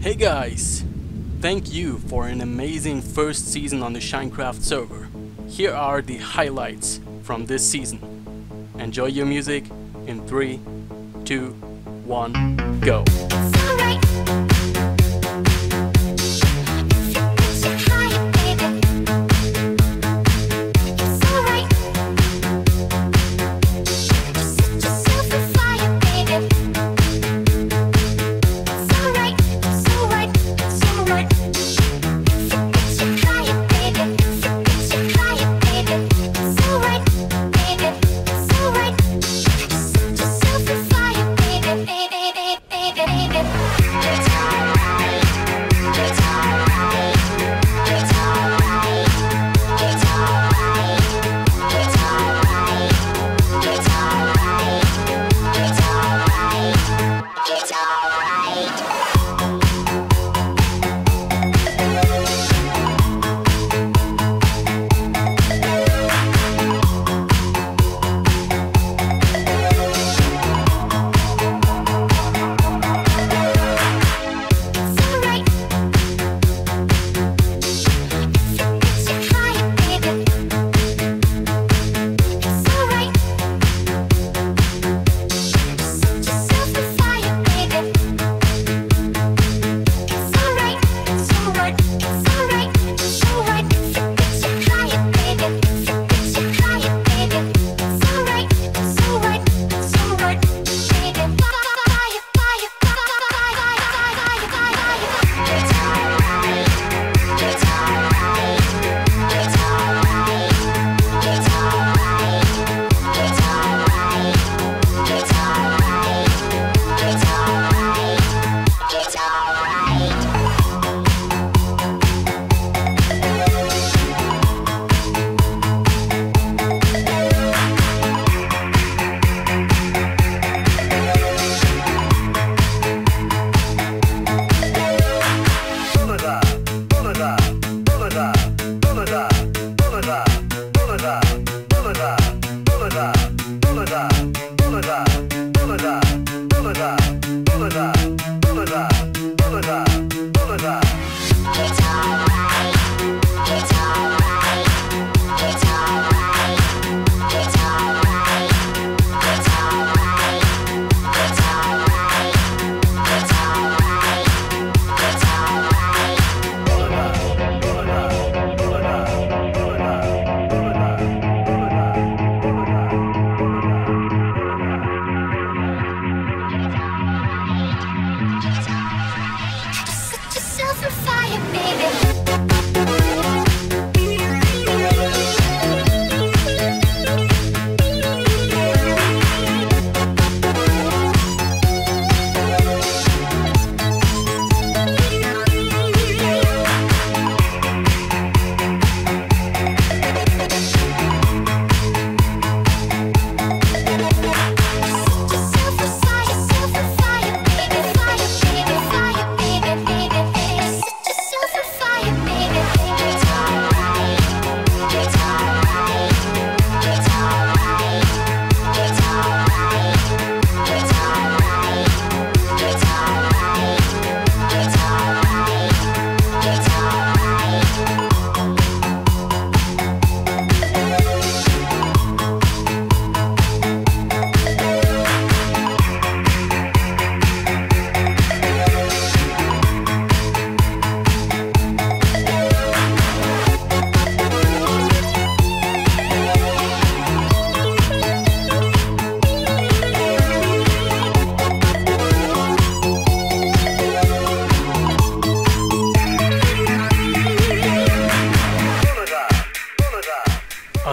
Hey guys! Thank you for an amazing first season on the Shinecraft server. Here are the highlights from this season. Enjoy your music in 3, 2, 1, go! bullseye, bullseye, bullseye, bullseye.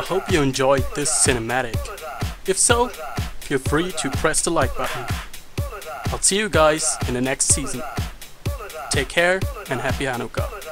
Hope you enjoyed this cinematic. If so, feel free to press the like button. I'll see you guys in the next season. Take care and happy Hanukkah.